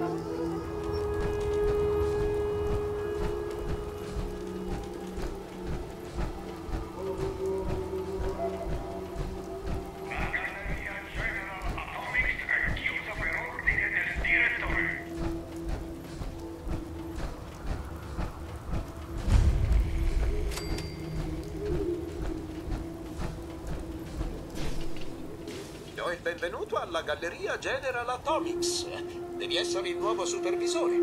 Do il benvenuto alla galleria General Atomics. Devi essere il nuovo supervisore.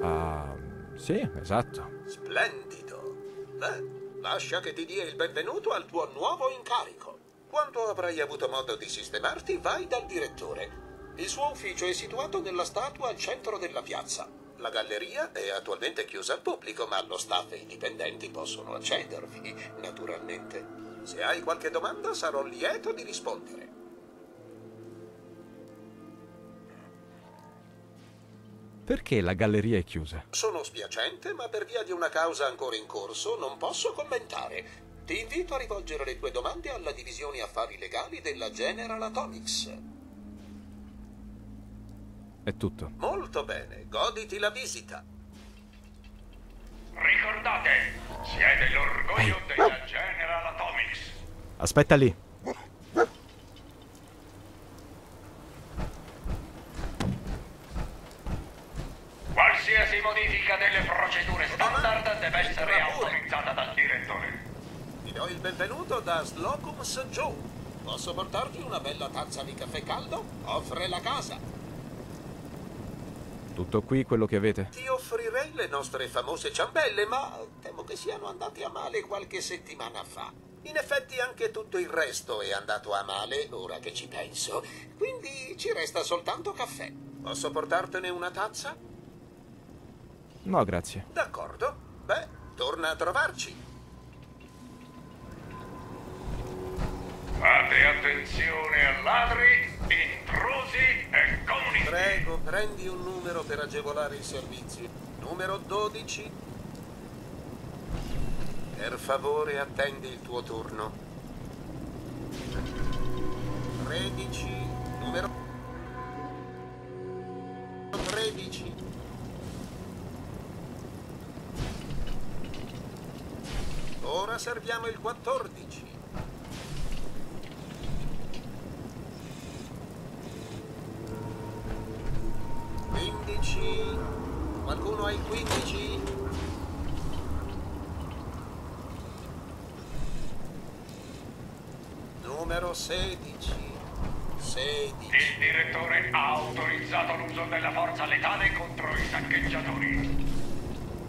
Ah, sì, esatto. Splendido. Beh, lascia che ti dia il benvenuto al tuo nuovo incarico. Quando avrai avuto modo di sistemarti, vai dal direttore. Il suo ufficio è situato nella statua al centro della piazza. La galleria è attualmente chiusa al pubblico, ma lo staff e i dipendenti possono accedervi, naturalmente. Se hai qualche domanda, sarò lieto di rispondere. Perché la galleria è chiusa? Sono spiacente, ma per via di una causa ancora in corso non posso commentare. Ti invito a rivolgere le tue domande alla divisione affari legali della General Atomics. È tutto. Molto bene, goditi la visita. Ricordate, siete l'orgoglio della General Atomics. Aspetta lì. Qualsiasi modifica delle procedure standard deve essere autorizzata dal direttore. Ti do il benvenuto da Slocums Joe. Posso portarti una bella tazza di caffè caldo? Offre la casa. Tutto qui quello che avete? Ti offrirei le nostre famose ciambelle, ma temo che siano andate a male qualche settimana fa. In effetti anche tutto il resto è andato a male, ora che ci penso. Quindi ci resta soltanto caffè. Posso portartene una tazza? No, grazie. D'accordo. Beh, torna a trovarci. Fate attenzione a ladri, intrusi e comunisti. Prego, prendi un numero per agevolare il servizio. Numero 12. Per favore, attendi il tuo turno. 13. Numero 13. Ora serviamo il 14. Quindici. Qualcuno ha il 15? Numero 16. 16. Il direttore ha autorizzato l'uso della forza letale contro i saccheggiatori.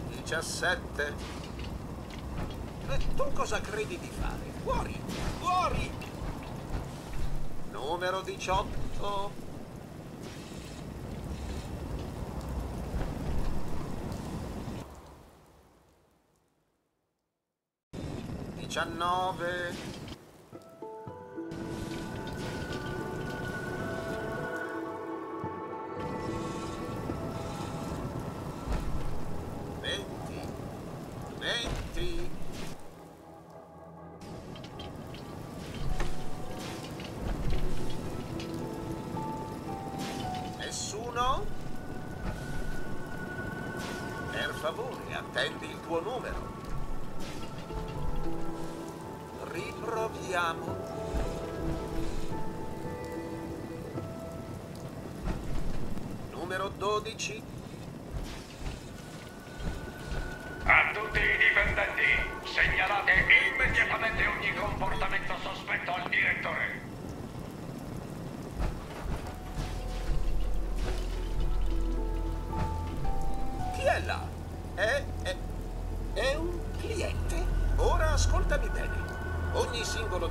17. E tu cosa credi di fare? Fuori! Fuori! Numero 18. Diciannove. Venti. Venti. Nessuno? Per favore, attendi il tuo numero. Riproviamo. Numero 12.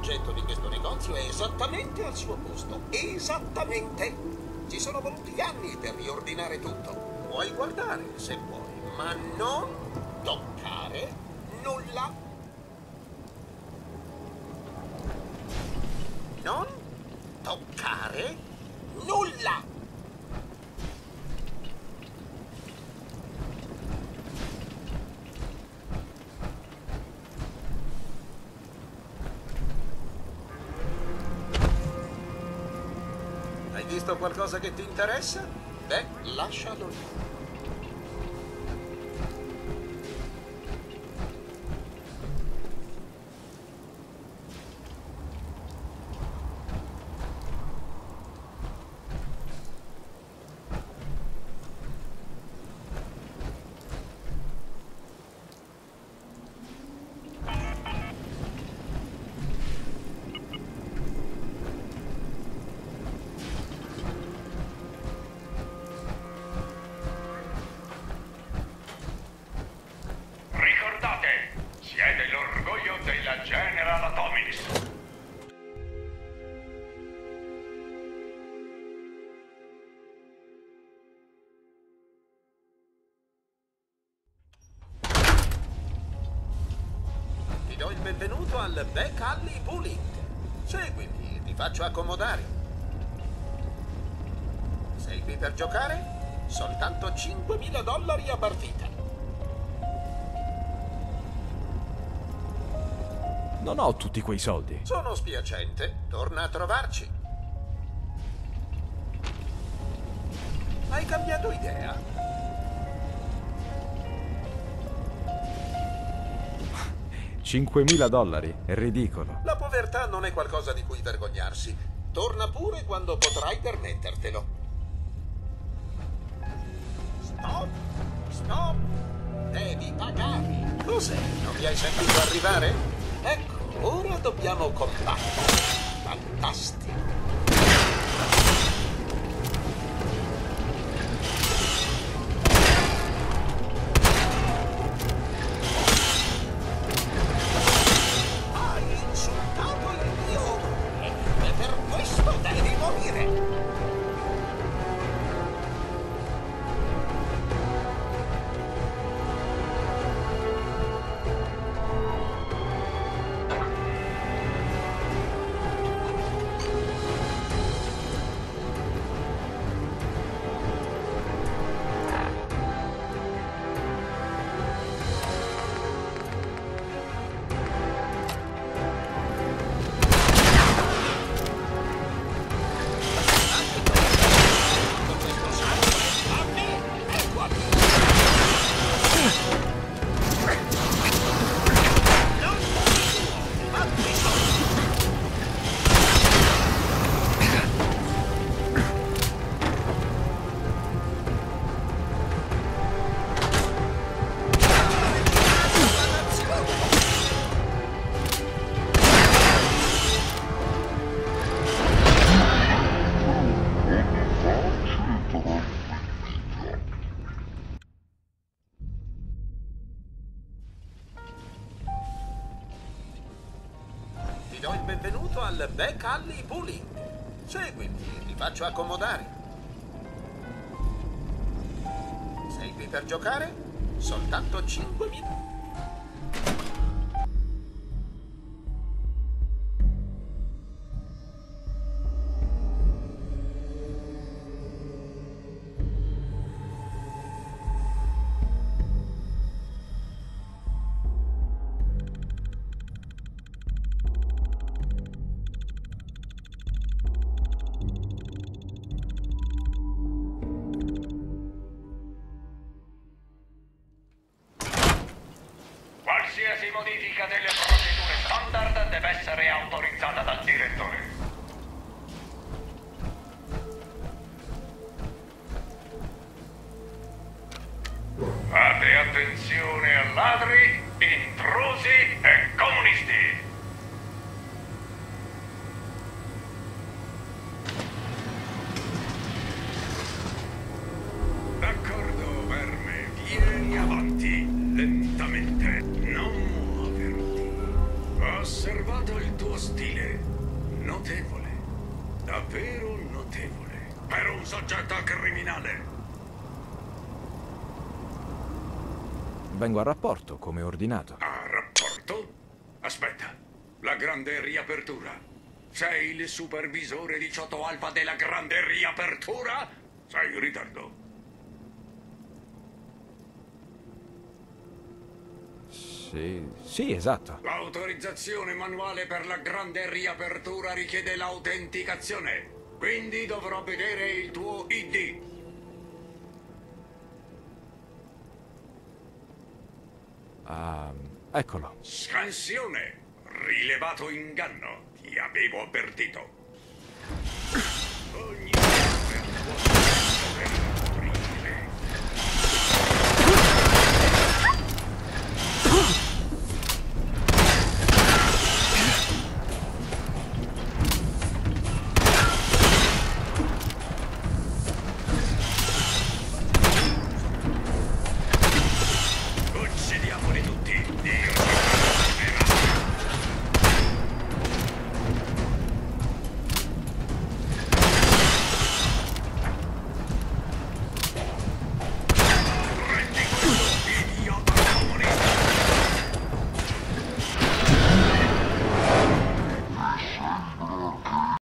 Ogni singolo oggetto di questo negozio è esattamente al suo posto. Esattamente. Ci sono voluti anni per riordinare tutto. Puoi guardare se vuoi, ma non toccare nulla. Non toccare nulla. Visto qualcosa che ti interessa? Beh, lascialo lì. Benvenuto al Back Alley Bowling. Seguimi, ti faccio accomodare. Sei qui per giocare? Soltanto 5.000 dollari a partita. Non ho tutti quei soldi. Sono spiacente, torna a trovarci. Hai cambiato idea? Cinquemila dollari, è ridicolo. La povertà non è qualcosa di cui vergognarsi. Torna pure quando potrai permettertelo. Stop! Stop! Devi pagare! Cos'è? Non mi hai sentito arrivare? Ecco, ora dobbiamo combattere. Fantastico! Alley Bowling. Seguimi, ti faccio accomodare. Sei qui per giocare? Soltanto 5 minuti. Essere autorizzata dal direttore. Osservato il tuo stile, notevole, davvero notevole, per un soggetto criminale. Vengo a rapporto, come ordinato. A rapporto? Aspetta, la grande riapertura. Sei il supervisore 18 Alfa della grande riapertura? Sei in ritardo. Sì, sì, esatto. L'autorizzazione manuale per la grande riapertura richiede l'autenticazione. Quindi dovrò vedere il tuo ID. Ah, eccolo. Scansione! Rilevato inganno. Ti avevo avvertito.